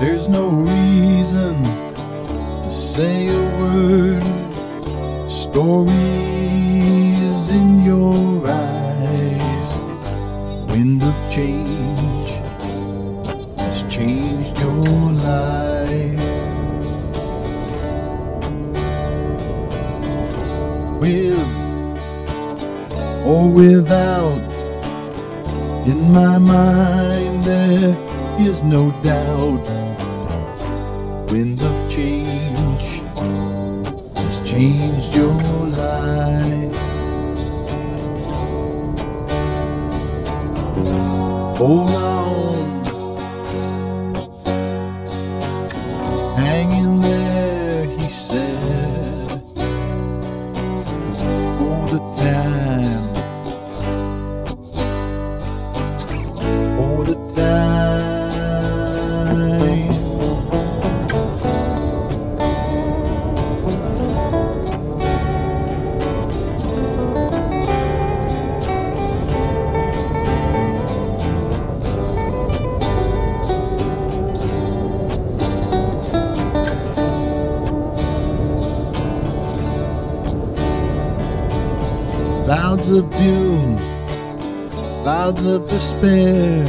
There's no reason to say a word. Story is in your eyes. Wind of change has changed your life. With or without, in my mind there is no doubt. Wind of change has changed your life. Hold on, Clouds of doom, clouds of despair.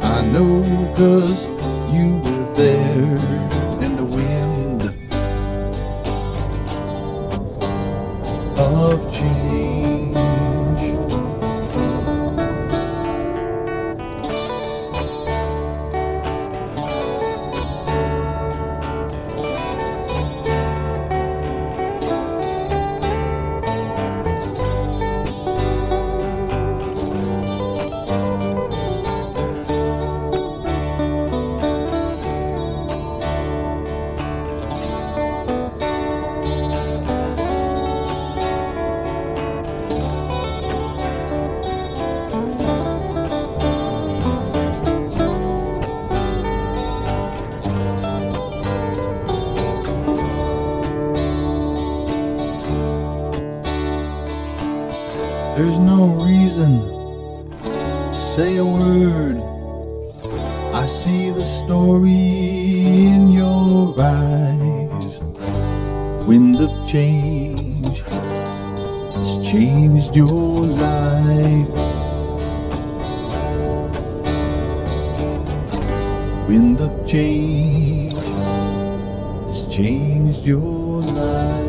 I know cause you were there in the wind of change. There's no reason say a word. I see the story in your eyes. Wind of change has changed your life. Wind of change has changed your life.